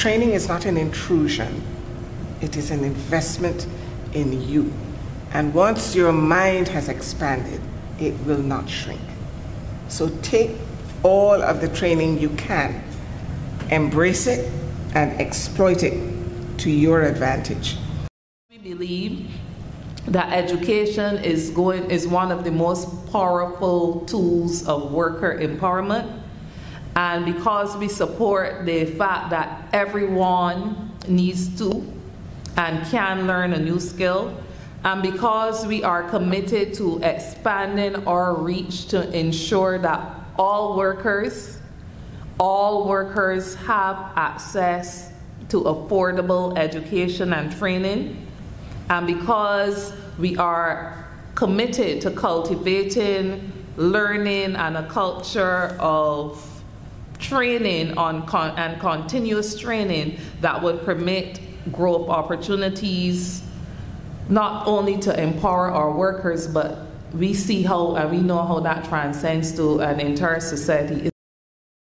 training is not an intrusion, it is an investment in you. And once your mind has expanded, it will not shrink. So take all of the training you can, embrace it, and exploit it to your advantage. We believe that education is going is one of the most powerful tools of worker empowerment. And because we support the fact that everyone needs to and can learn a new skill, and because we are committed to expanding our reach to ensure that all workers, all workers have access to affordable education and training, and because we are committed to cultivating learning and a culture of training on con and continuous training that would permit growth opportunities not only to empower our workers, but we see how and we know how that transcends to an entire society